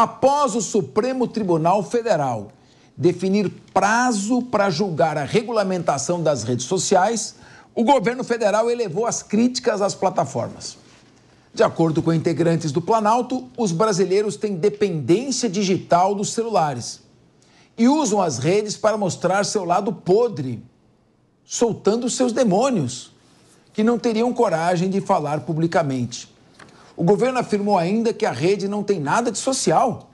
Após o Supremo Tribunal Federal definir prazo para julgar a regulamentação das redes sociais, o governo federal elevou as críticas às plataformas. De acordo com integrantes do Planalto, os brasileiros têm dependência digital dos celulares e usam as redes para mostrar seu lado podre, soltando seus demônios, que não teriam coragem de falar publicamente. O governo afirmou ainda que a rede não tem nada de social.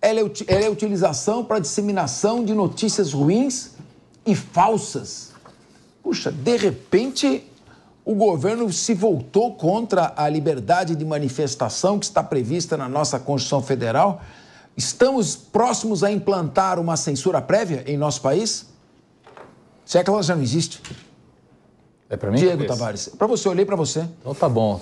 Ela é, ela é utilização para disseminação de notícias ruins e falsas. Puxa, de repente o governo se voltou contra a liberdade de manifestação que está prevista na nossa Constituição Federal Estamos próximos a implantar uma censura prévia em nosso país? Se é que ela já não existe. É para mim? Diego Tavares. Para você, eu olhei para você. Então tá bom.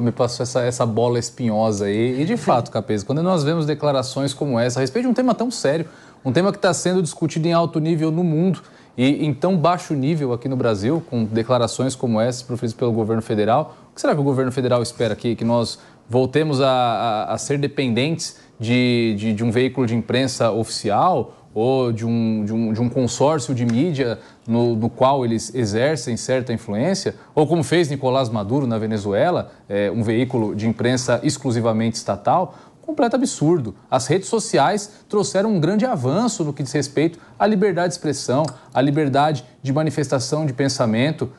Me passou essa, essa bola espinhosa aí. E de fato, Capesa, quando nós vemos declarações como essa a respeito de um tema tão sério, um tema que está sendo discutido em alto nível no mundo e em tão baixo nível aqui no Brasil, com declarações como essa proferidas pelo governo federal, o que será que o governo federal espera aqui? Que nós voltemos a, a, a ser dependentes de, de, de, um veículo de imprensa oficial ou de um, de um, de um consórcio de mídia no, no, qual eles exercem certa influência, ou como fez Nicolás Maduro na Venezuela, é, um veículo de imprensa exclusivamente estatal, completo absurdo. As redes sociais trouxeram um grande avanço no que diz respeito à liberdade de expressão, à liberdade de manifestação de pensamento,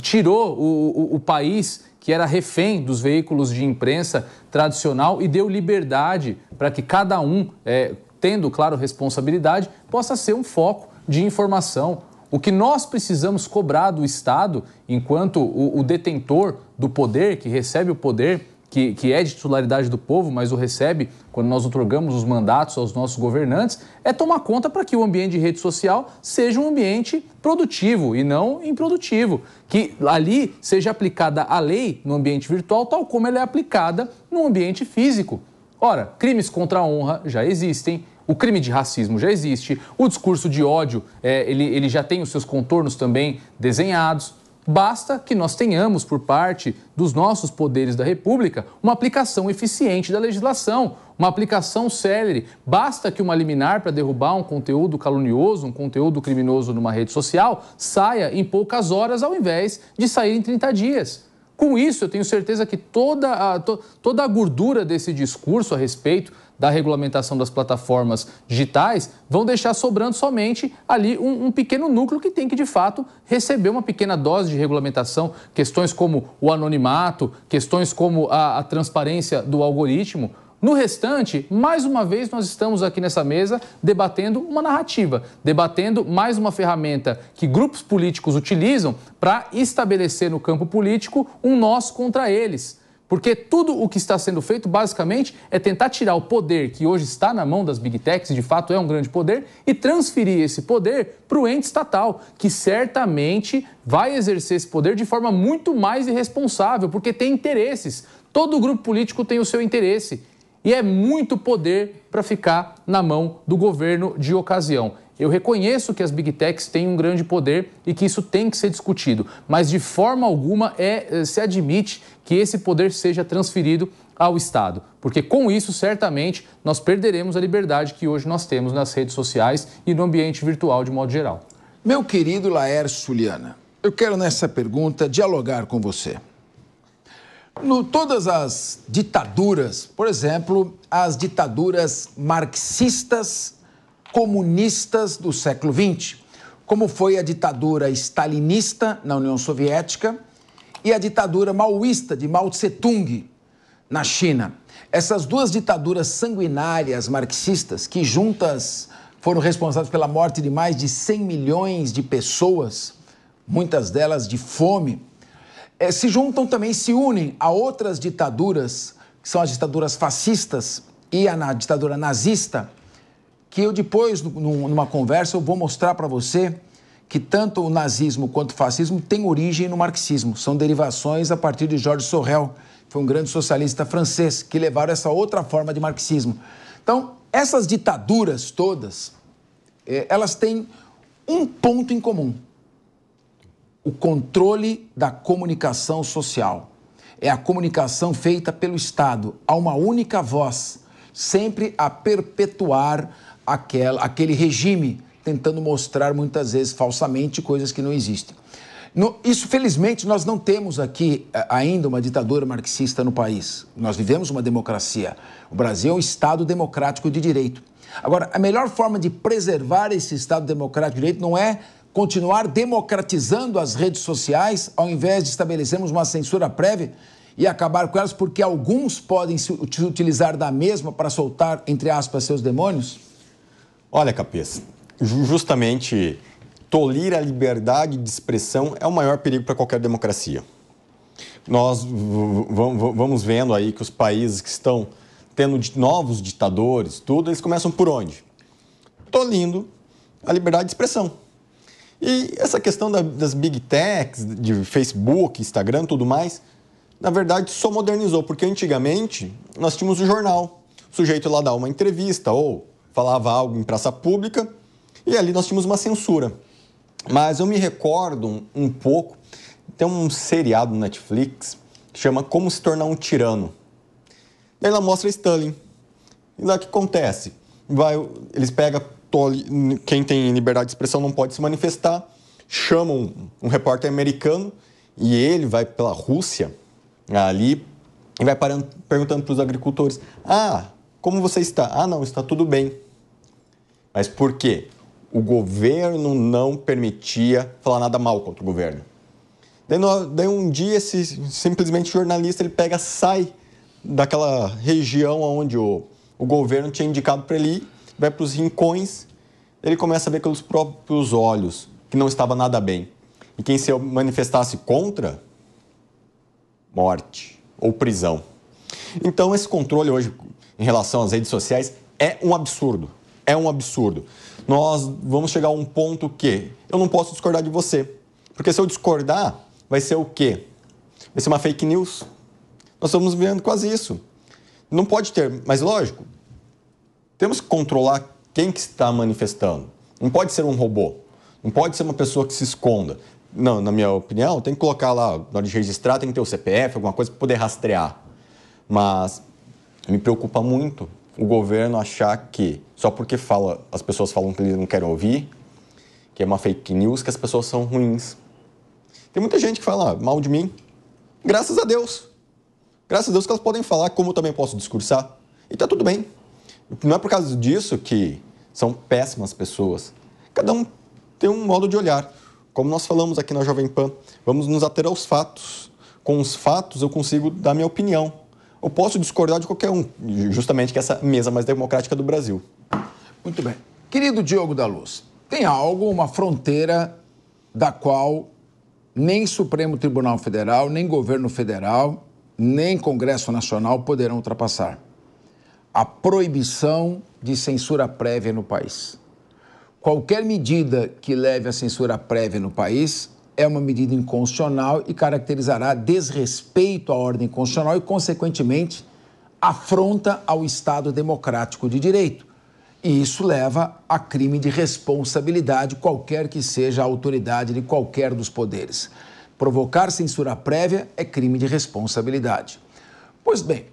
tirou o, o, o país que era refém dos veículos de imprensa tradicional e deu liberdade para que cada um, é, tendo, claro, responsabilidade, possa ser um foco de informação. O que nós precisamos cobrar do Estado, enquanto o, o detentor do poder, que recebe o poder, que, que é de titularidade do povo, mas o recebe quando nós otorgamos os mandatos aos nossos governantes, é tomar conta para que o ambiente de rede social seja um ambiente produtivo e não improdutivo. Que ali seja aplicada a lei no ambiente virtual, tal como ela é aplicada no ambiente físico. Ora, crimes contra a honra já existem, o crime de racismo já existe, o discurso de ódio é, ele, ele já tem os seus contornos também desenhados. Basta que nós tenhamos, por parte dos nossos poderes da República, uma aplicação eficiente da legislação, uma aplicação célere. Basta que uma liminar para derrubar um conteúdo calunioso, um conteúdo criminoso numa rede social, saia em poucas horas ao invés de sair em 30 dias. Com isso, eu tenho certeza que toda a, to, toda a gordura desse discurso a respeito da regulamentação das plataformas digitais vão deixar sobrando somente ali um, um, pequeno núcleo que tem que, de fato, receber uma pequena dose de regulamentação. Questões como o anonimato, questões como a, a transparência do algoritmo. No restante, mais uma vez, nós estamos aqui nessa mesa debatendo uma narrativa, debatendo mais uma ferramenta que grupos políticos utilizam para estabelecer no campo político um nós contra eles. Porque tudo o que está sendo feito, basicamente, é tentar tirar o poder que hoje está na mão das big techs, de fato é um grande poder, e transferir esse poder para o ente estatal, que certamente vai exercer esse poder de forma muito mais irresponsável, porque tem interesses. Todo grupo político tem o seu interesse. E é muito poder para ficar na mão do governo de ocasião. Eu reconheço que as big techs têm um grande poder e que isso tem que ser discutido, mas de forma alguma é, eh, se admite que esse poder seja transferido ao Estado, porque com isso certamente nós perderemos a liberdade que hoje nós temos nas redes sociais e no ambiente virtual de modo geral. Meu querido Laércio Juliana, eu quero nessa pergunta dialogar com você. No, todas as ditaduras, por exemplo, as ditaduras marxistas comunistas do século XX, como foi a ditadura stalinista na União Soviética e a ditadura maoísta de Mao Tse-tung na China. Essas duas ditaduras sanguinárias marxistas, que juntas foram responsáveis pela morte de mais de 100 milhões de pessoas, muitas delas de fome, eh, se juntam também, se unem a outras ditaduras, que são as ditaduras fascistas e a ditadura nazista, que eu depois, numa conversa, eu vou mostrar para você que tanto o nazismo quanto o fascismo têm origem no marxismo. São derivações a partir de Georges Sorel, que foi um grande socialista francês, que levaram essa outra forma de marxismo. Então, essas ditaduras todas, eh, elas têm um ponto em comum: o controle da comunicação social. É a comunicação feita pelo Estado, a uma única voz sempre a perpetuar aquele regime, tentando mostrar muitas vezes falsamente coisas que não existem. No, isso, felizmente, nós não temos aqui eh, ainda uma ditadura marxista no país. Nós vivemos uma democracia. O Brasil é um Estado democrático de direito. Agora, a melhor forma de preservar esse Estado democrático de direito não é continuar democratizando as redes sociais, ao invés de estabelecermos uma censura prévia e acabar com elas, porque alguns podem se utilizar da mesma para soltar, entre aspas, seus demônios? Olha, Cabeça, justamente tolir a liberdade de expressão é o maior perigo para qualquer democracia. Nós vamos vendo aí que os países que estão tendo novos ditadores, tudo, eles começam por onde? Tolindo a liberdade de expressão. E essa questão das big techs, de Facebook, Instagram, tudo mais, na verdade só modernizou, porque antigamente nós tínhamos o jornal. O sujeito lá dava uma entrevista ou falava algo em praça pública e ali nós tínhamos uma censura. Mas eu me recordo um, um pouco, tem um seriado no Netflix que chama Como se tornar um tirano. E ela mostra Stalin. E lá o que acontece? Vai, eles pegam quem tem liberdade de expressão não pode se manifestar, chamam um, um repórter americano e ele vai pela Rússia ali e vai parando, perguntando para os agricultores: Ah, como você está? Ah, não, está tudo bem. Mas por quê? o governo não permitia falar nada mal contra o governo. Daí, daí um dia esse simplesmente jornalista ele pega, sai daquela região onde o, o governo tinha indicado para ele ir, vai para os rincões, ele começa a ver pelos próprios olhos que não estava nada bem. E quem se manifestasse contra, morte ou prisão. Então esse controle hoje em relação às redes sociais é um absurdo. É um absurdo nós vamos chegar a um ponto que eu não posso discordar de você. Porque se eu discordar, vai ser o quê? Vai ser uma fake news. Nós estamos vendo quase isso. Não pode ter, mas lógico, temos que controlar quem que está manifestando. Não pode ser um robô. Não pode ser uma pessoa que se esconda. Não, na minha opinião, tem que colocar lá, na hora de registrar, tem que ter o CPF, alguma coisa para poder rastrear. Mas me preocupa muito o governo achar que só porque fala, as pessoas falam que eles não querem ouvir, que é uma fake news, que as pessoas são ruins. Tem muita gente que fala ah, mal de mim. Graças a Deus. Graças a Deus que elas podem falar, como eu também posso discursar. E tá tudo bem. Não é por causa disso que são péssimas pessoas. Cada um tem um modo de olhar. Como nós falamos aqui na Jovem Pan, vamos nos ater aos fatos. Com os fatos eu consigo dar minha opinião eu posso discordar de qualquer um, justamente que é essa mesa mais democrática do Brasil. Muito bem. Querido Diogo da Luz, tem algo, uma fronteira da qual nem Supremo Tribunal Federal, nem governo federal, nem Congresso Nacional poderão ultrapassar. A proibição de censura prévia no país. Qualquer medida que leve à censura prévia no país é uma medida inconstitucional e caracterizará desrespeito à ordem constitucional e, consequentemente, afronta ao Estado democrático de direito. E isso leva a crime de responsabilidade, qualquer que seja a autoridade de qualquer dos poderes. Provocar censura prévia é crime de responsabilidade. Pois bem,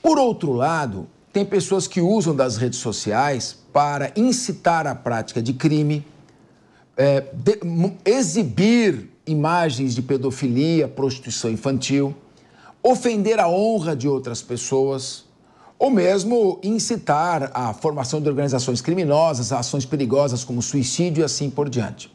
por outro lado, tem pessoas que usam das redes sociais para incitar a prática de crime, é, de, exibir imagens de pedofilia, prostituição infantil, ofender a honra de outras pessoas, ou mesmo incitar a formação de organizações criminosas, ações perigosas como suicídio e assim por diante.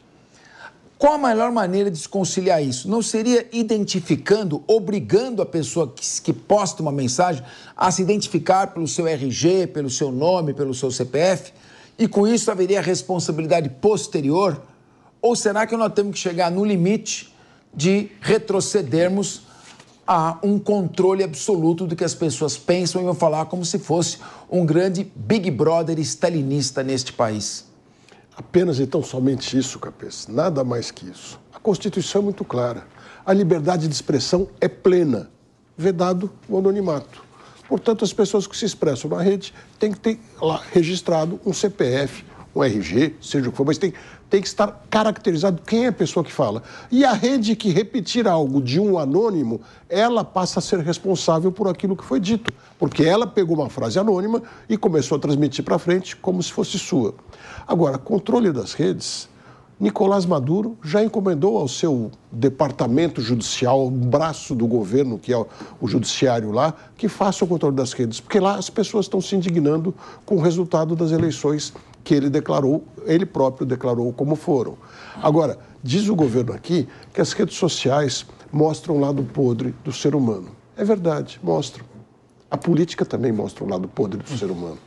Qual a melhor maneira de se conciliar isso? Não seria identificando, obrigando a pessoa que, que posta uma mensagem a se identificar pelo seu RG, pelo seu nome, pelo seu CPF? E com isso haveria responsabilidade posterior ou será que nós temos que chegar no limite de retrocedermos a um controle absoluto do que as pessoas pensam e vão falar como se fosse um grande Big Brother stalinista neste país? Apenas então somente isso, Capês, nada mais que isso. A Constituição é muito clara. A liberdade de expressão é plena, vedado o anonimato. Portanto, as pessoas que se expressam na rede têm que ter lá registrado um CPF, um RG, seja o que for, mas tem, tem que estar caracterizado quem é a pessoa que fala. E a rede que repetir algo de um anônimo, ela passa a ser responsável por aquilo que foi dito, porque ela pegou uma frase anônima e começou a transmitir para frente como se fosse sua. Agora, controle das redes Nicolás Maduro já encomendou ao seu departamento judicial, braço do governo, que é o judiciário lá, que faça o controle das redes, porque lá as pessoas estão se indignando com o resultado das eleições que ele declarou, ele próprio declarou como foram. Agora, diz o governo aqui que as redes sociais mostram o lado podre do ser humano. É verdade, mostram. A política também mostra o lado podre do ser humano.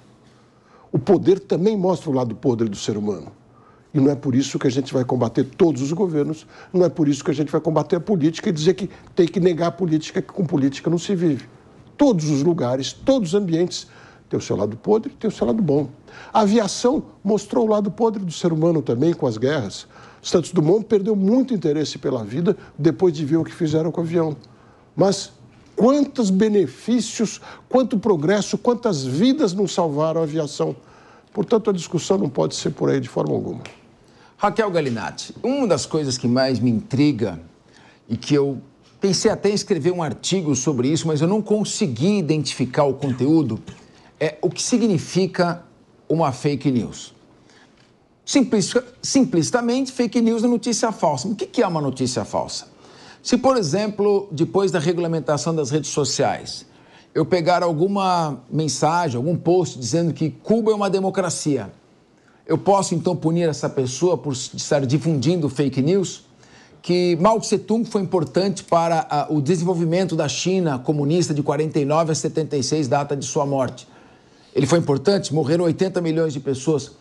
O poder também mostra o lado podre do ser humano. E não é por isso que a gente vai combater todos os governos, não é por isso que a gente vai combater a política e dizer que tem que negar a política, que com política não se vive. Todos os lugares, todos os ambientes têm o seu lado podre, têm o seu lado bom. A aviação mostrou o lado podre do ser humano também com as guerras. Santos Dumont perdeu muito interesse pela vida depois de ver o que fizeram com o avião. Mas quantos benefícios, quanto progresso, quantas vidas não salvaram a aviação? Portanto, a discussão não pode ser por aí de forma alguma. Raquel Galinatti, uma das coisas que mais me intriga e que eu pensei até em escrever um artigo sobre isso, mas eu não consegui identificar o conteúdo, é o que significa uma fake news. Simplis, simplicitamente, fake news é notícia falsa. O que é uma notícia falsa? Se, por exemplo, depois da regulamentação das redes sociais, eu pegar alguma mensagem, algum post dizendo que Cuba é uma democracia, eu posso então punir essa pessoa por estar difundindo fake news? Que Mao Tse-tung foi importante para a, o desenvolvimento da China comunista de 49 a 76, data de sua morte. Ele foi importante, morreram 80 milhões de pessoas.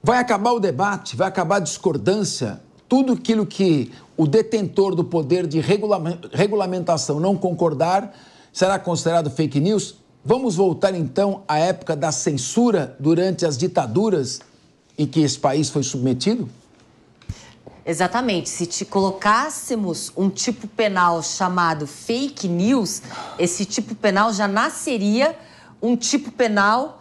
Vai acabar o debate, vai acabar a discordância, tudo aquilo que o detentor do poder de regulamentação não concordar será considerado fake news? Vamos voltar então à época da censura durante as ditaduras em que esse país foi submetido? Exatamente. Se te colocássemos um tipo penal chamado fake news, esse tipo penal já nasceria um tipo penal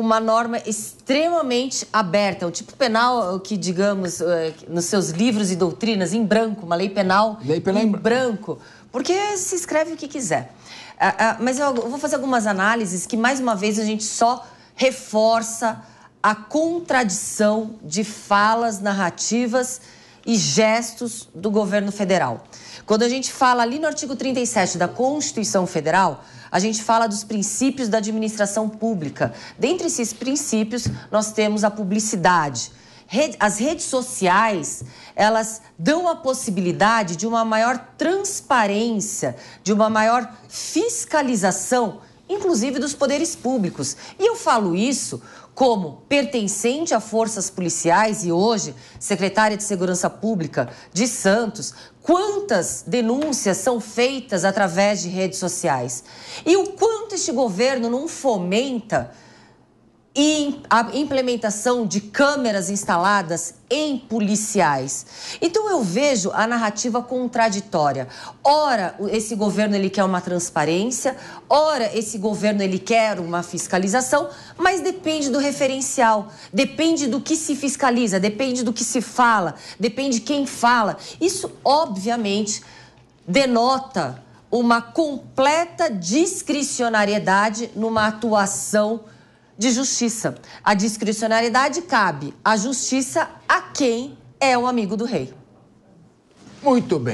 com uma norma extremamente aberta. Um tipo penal que, digamos, eh, nos seus livros e doutrinas, em branco, uma lei penal, lei penal em, em branco. Porque se escreve o que quiser. Ah, ah, mas eu vou fazer algumas análises que, mais uma vez, a gente só reforça a contradição de falas, narrativas e gestos do governo federal. Quando a gente fala ali no artigo 37 da Constituição Federal, a gente fala dos princípios da administração pública. Dentre esses princípios, nós temos a publicidade. As redes sociais, elas dão a possibilidade de uma maior transparência, de uma maior fiscalização, inclusive dos poderes públicos. E eu falo isso como? Pertencente a forças policiais e hoje secretária de Segurança Pública de Santos, quantas denúncias são feitas através de redes sociais? E o quanto este governo não fomenta e a implementação de câmeras instaladas em policiais. Então eu vejo a narrativa contraditória. Ora, esse governo ele quer uma transparência, ora esse governo ele quer uma fiscalização, mas depende do referencial, depende do que se fiscaliza, depende do que se fala, depende de quem fala. Isso obviamente denota uma completa discricionariedade numa atuação de justiça. A discricionariedade cabe à justiça a quem é o amigo do rei. Muito bem.